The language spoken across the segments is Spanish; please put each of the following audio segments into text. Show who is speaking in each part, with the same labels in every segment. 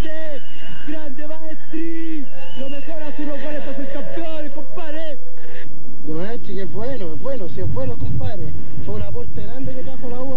Speaker 1: grande,
Speaker 2: grande maestri, lo mejor a sus locales para ser campeón, compadre. De maestri que es bueno, es bueno, si es bueno, compadre. Fue un aporte grande que trajo la U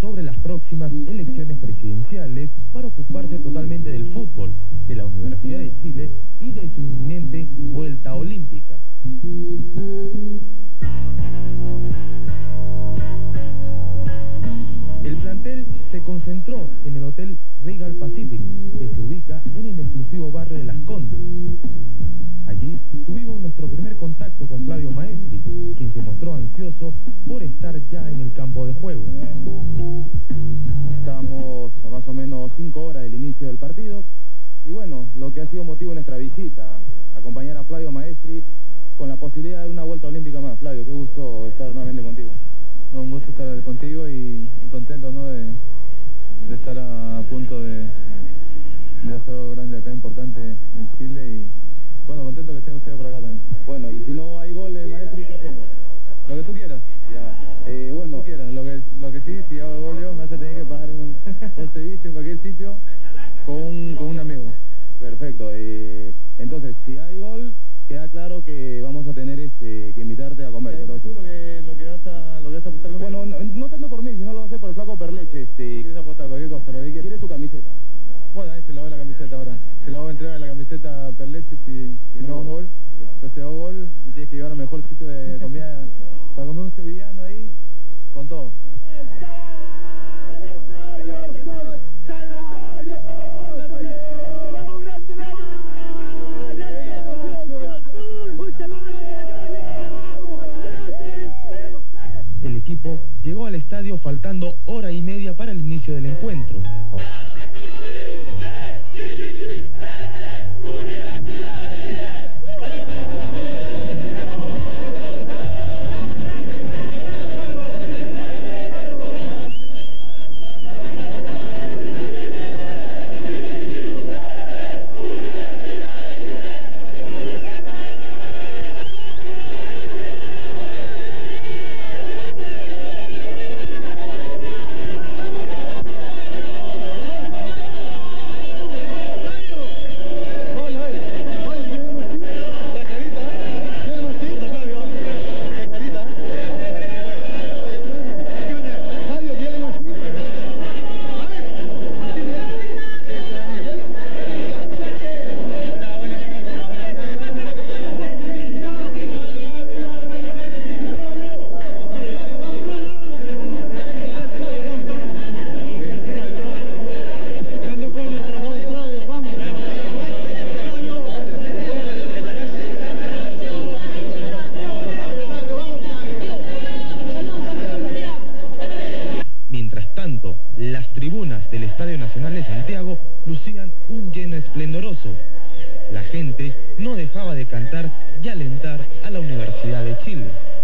Speaker 2: sobre las próximas elecciones presidenciales para ocuparse totalmente del fútbol, de la Universidad de Chile y de su inminente vuelta olímpica. Plantel se concentró en el Hotel Regal Pacific, que se ubica en el exclusivo barrio de Las Condes. Allí tuvimos nuestro primer contacto con Flavio Maestri, quien se mostró ansioso por estar ya en el campo de juego.
Speaker 1: Estamos a más o menos cinco horas del inicio del partido y bueno, lo que ha sido motivo de nuestra visita, acompañar a Flavio Maestri con la posibilidad de una vuelta olímpica más. Flavio, qué gusto estar nuevamente contigo.
Speaker 3: Gusto estar contigo y, y contento ¿no? de, de estar a punto de, de hacer algo grande acá, importante en Chile y bueno, contento que estén ustedes por acá también.
Speaker 1: Bueno, y si no hay goles, Maestri, ¿qué hacemos?
Speaker 3: Lo que tú quieras.
Speaker 1: Ya, eh,
Speaker 3: Lo que
Speaker 1: bueno,
Speaker 3: quieras. Lo que, lo que sí, si hago gol yo, me vas a tener que pagar un, un ceviche en cualquier sitio con un, con un amigo.
Speaker 1: perfecto. eh, entonces, si hay gol, queda claro que vamos a tener este, que invitarte a comer. Pero,
Speaker 3: ¿Tú lo que, lo a, apostar
Speaker 1: bueno, no, no tanto por mí, sino lo hacer por el flaco Perleche. Este,
Speaker 3: ¿Quieres apostar cualquier cosa? Lo que
Speaker 1: quiere tu camiseta.
Speaker 3: Bueno, ahí se lo doy la camiseta ahora. Se la voy a entregar la camiseta a Perleche si, si no hago gol. Pero si hago gol, me tienes que llevar al mejor sitio de comida para comer un sevillano ahí con todo.
Speaker 2: Al estadio faltando hora y media para el inicio del encuentro. No dejaba de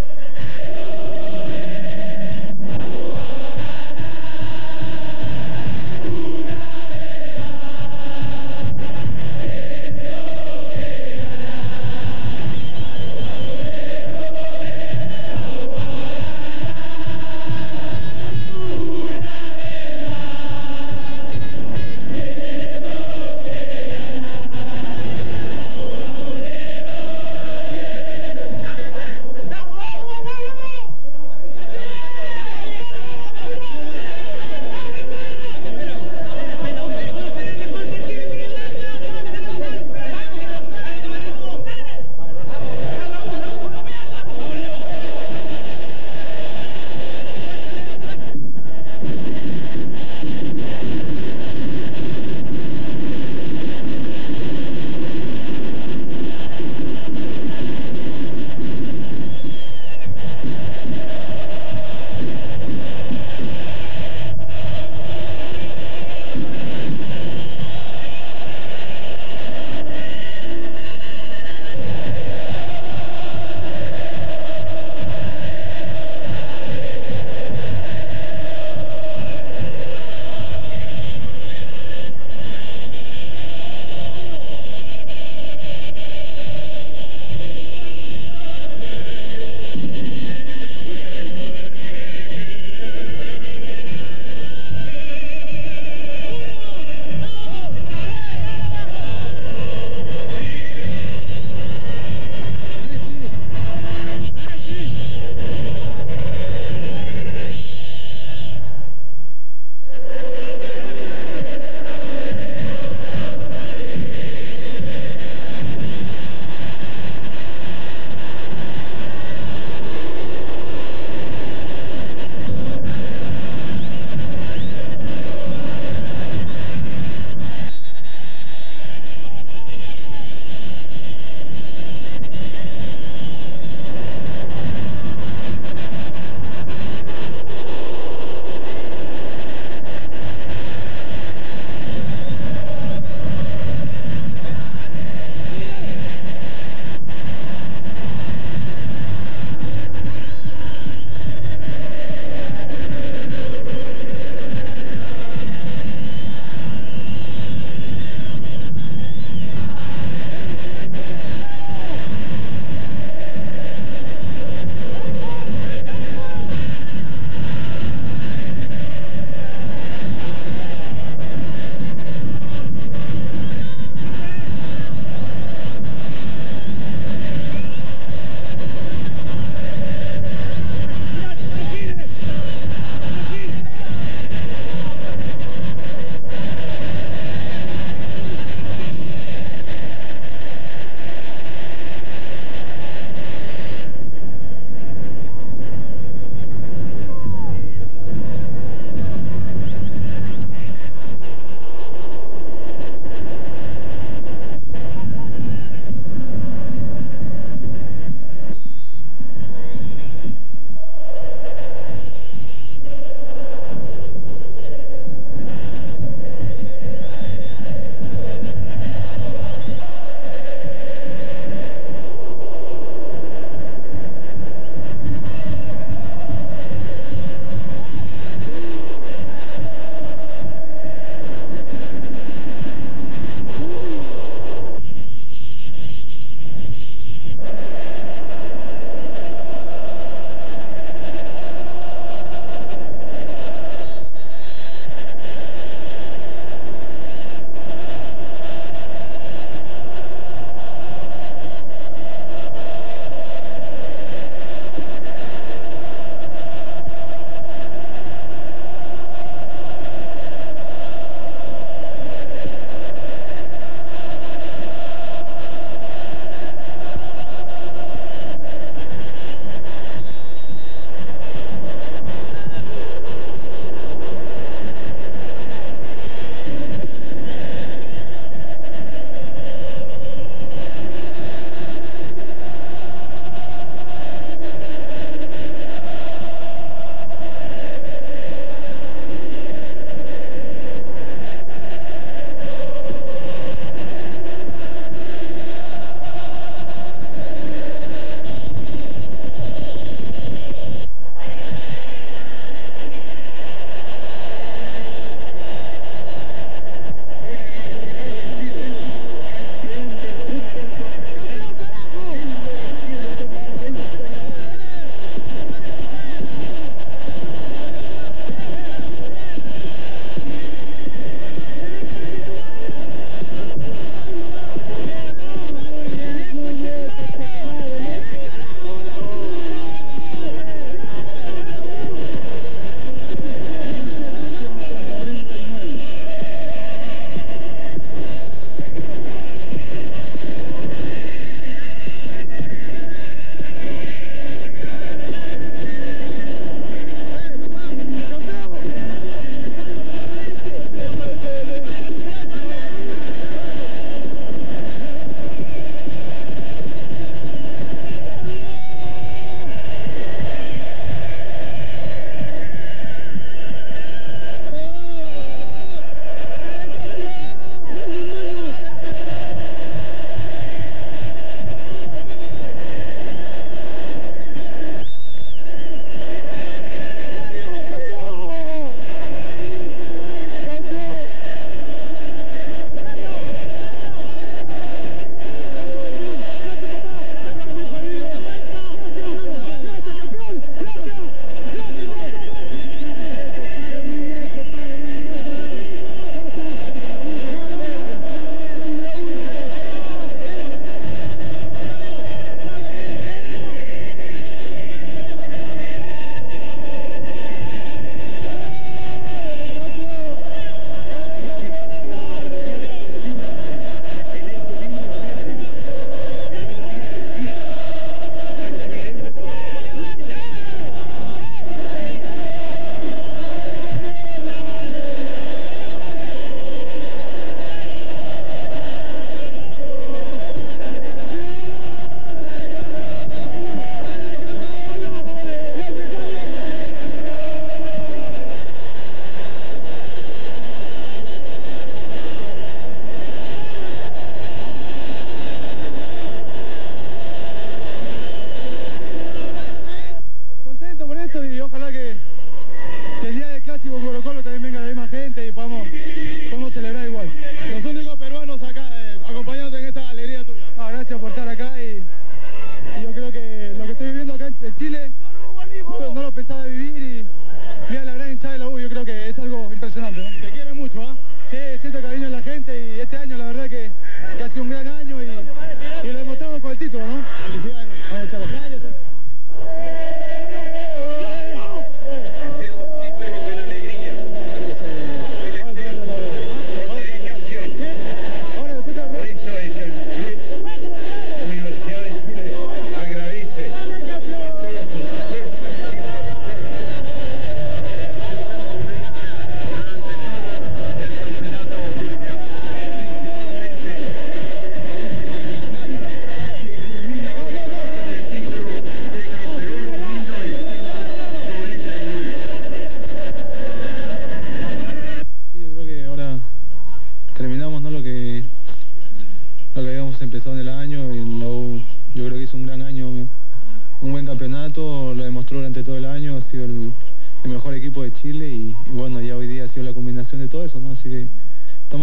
Speaker 2: cantar y alentar a la Universidad de Chile.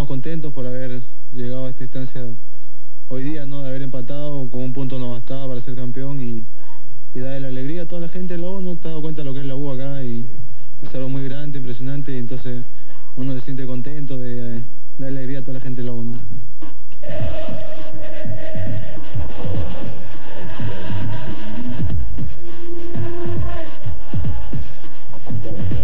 Speaker 3: contentos por haber llegado a esta instancia hoy día, ¿no? De haber empatado con un punto nos bastaba para ser campeón y, y darle la alegría a toda la gente de la U, no te has dado cuenta de lo que es la U acá y es algo muy grande, impresionante, y entonces uno se siente contento de, eh, darle alegría a toda la gente de la U.
Speaker 4: es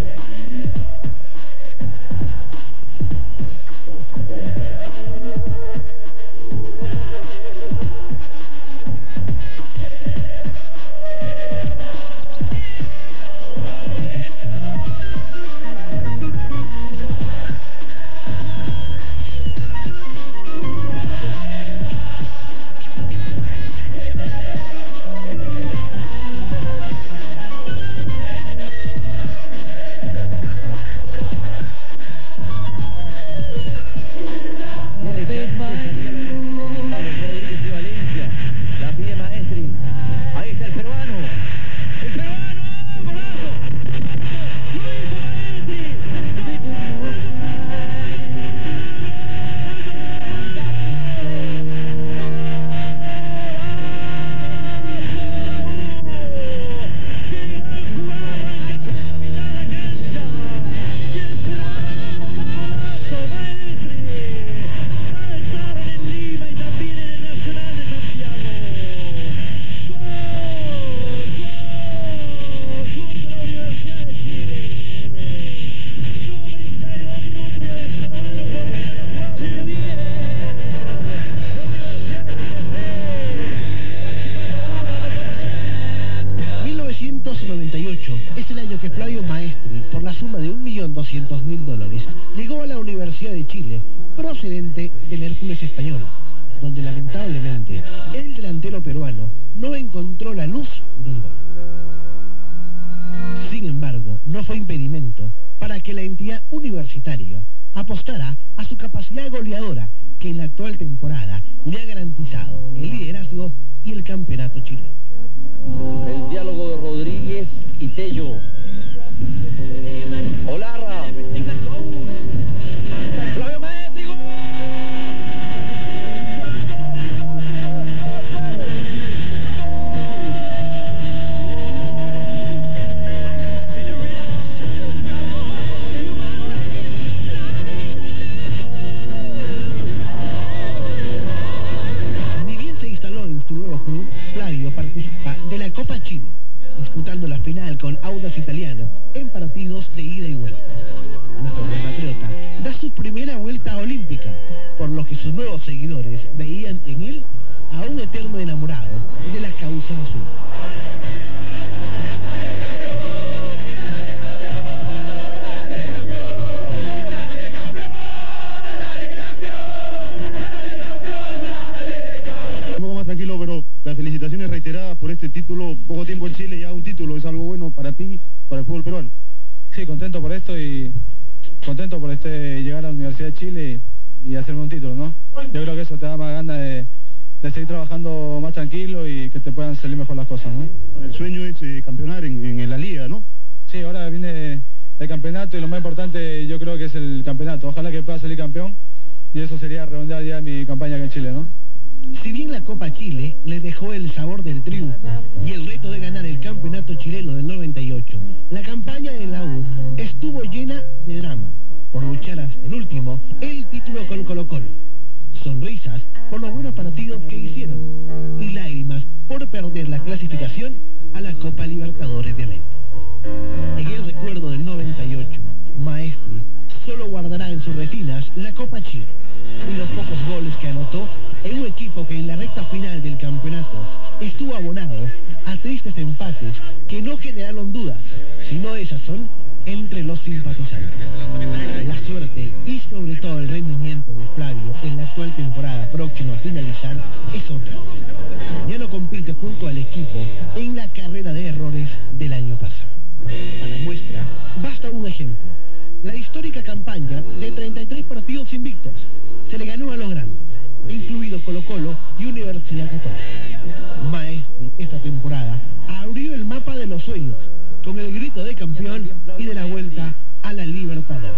Speaker 4: Español, donde lamentablemente el delantero peruano no encontró la luz del gol. Sin embargo, no fue impedimento para que la entidad universitaria apostara a su capacidad goleadora que en la actual temporada le ha garantizado el liderazgo y el campeonato chileno.
Speaker 5: El diálogo de Rodríguez y Tello. Olarra.
Speaker 4: Con Audas Italiano en partidos de ida y vuelta. Nuestro compatriota da su primera vuelta olímpica, por lo que sus nuevos seguidores veían en él a un eterno enamorado de la causa azul.
Speaker 6: Por este título, poco tiempo en Chile, ya un título, es algo bueno para ti, para el fútbol peruano.
Speaker 3: Sí, contento por esto y contento por este llegar a la Universidad de Chile y, y hacerme un título, ¿no? Yo creo que eso te da más ganas de, de seguir trabajando más tranquilo y que te puedan salir mejor las cosas, ¿no?
Speaker 6: El sueño es eh, campeonar en, en la liga, ¿no?
Speaker 3: Sí, ahora viene el campeonato y lo más importante yo creo que es el campeonato. Ojalá que pueda salir campeón y eso sería redondear ya mi campaña acá en Chile, ¿no?
Speaker 4: Si bien la Copa Chile le dejó el sabor del triunfo y el reto de ganar el campeonato chileno del 98, la campaña de la U estuvo llena de drama por luchar hasta el último el título con Colo Colo. Sonrisas por los buenos partidos que hicieron y lágrimas por perder la clasificación a la Copa Libertadores de América. En el recuerdo del 98, Maestri solo guardará en sus retinas la Copa Chile y los pocos goles que anotó en un equipo que en la recta final del campeonato estuvo abonado a tristes empates que no generaron dudas, sino esas son entre los simpatizantes. La suerte y sobre todo el rendimiento de Flavio en la actual temporada próxima a finalizar es otra. Ya no compite junto al equipo en la carrera de errores del año pasado. Para muestra, basta un ejemplo. La histórica campaña de 33 partidos invictos se le ganó a los grandes, incluido Colo Colo y Universidad Católica. Maestri esta temporada abrió el mapa de los sueños con el grito de campeón y de la vuelta a la Libertadores.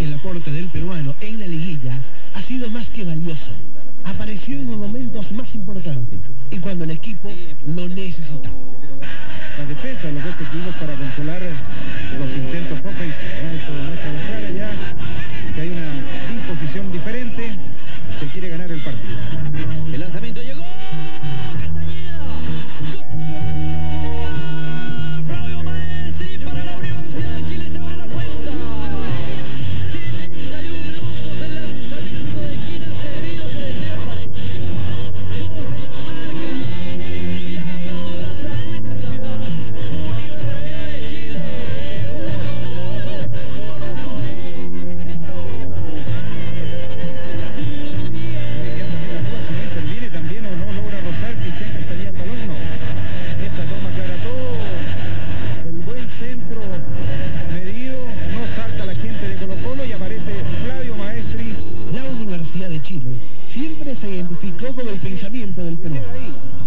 Speaker 4: El aporte del peruano en la liguilla ha sido más que valioso. apareció en los momentos más importantes y cuando el equipo lo necesitaba.
Speaker 7: La defensa de los dos equipos para controlar los intentos ofensivos. Ya que hay una disposición diferente, se quiere ganar el partido.
Speaker 5: El lanzamiento llegó.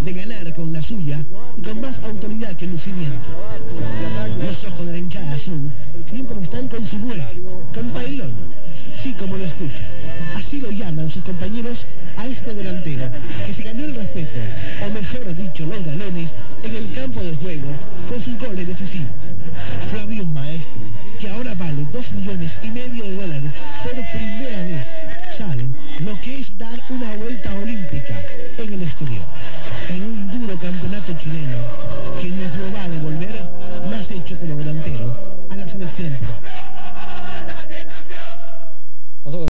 Speaker 4: De ganar con la suya y con más autoridad que lucimiento. Los ojos de la hinchada azul siempre están con su nueve, con Pailón, sí como lo escucha. Así lo llaman sus compañeros a este delantero, que se ganó el respeto, o mejor dicho, los galones, en el campo de juego con sus goles decisivos. Flavio Maestri, que ahora vale 2 millones y medio de dólares por primera vez, sabe lo que es dar una vuelta olímpica en el exterior, en un duro campeonato chileno que nos lo va a devolver más hecho como delantero a la selección.